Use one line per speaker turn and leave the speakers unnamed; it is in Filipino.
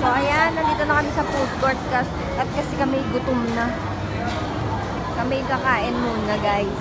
So, ayan, nandito na kami sa food court kas at kasi kami gutom na. Kami kakain muna, guys.